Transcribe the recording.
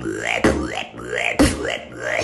bleh, bleh, bleh, bleh, bleh, bleh.